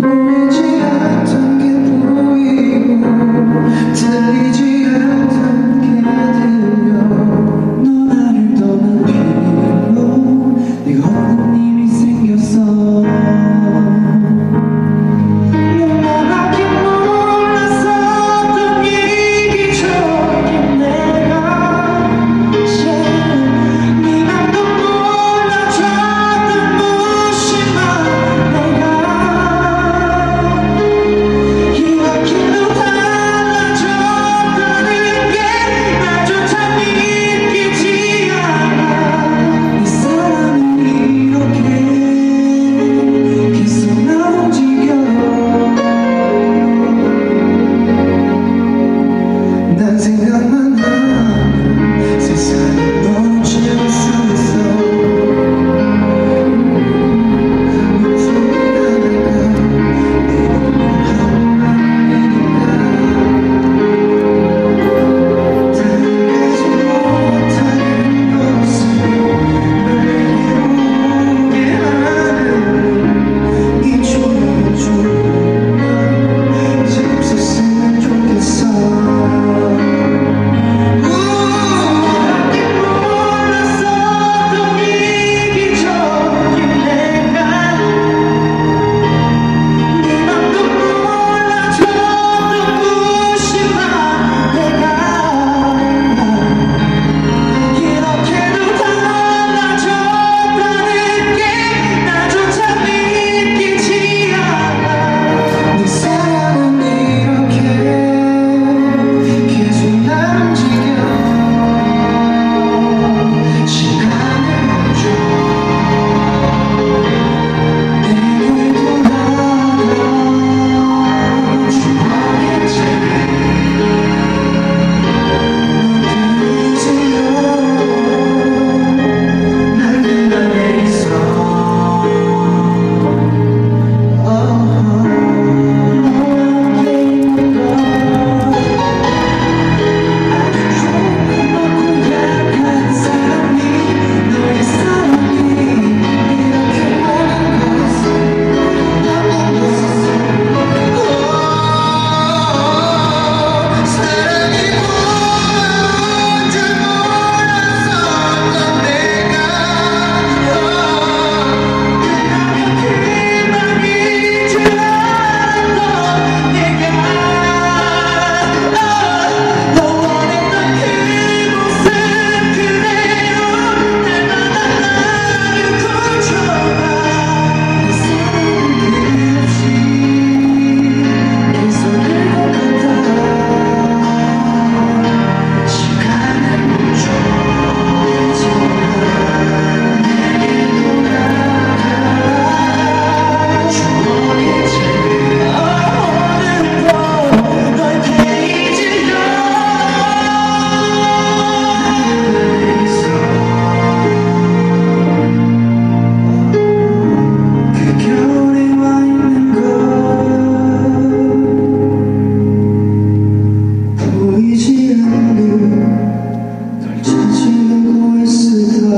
Maybe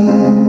Oh.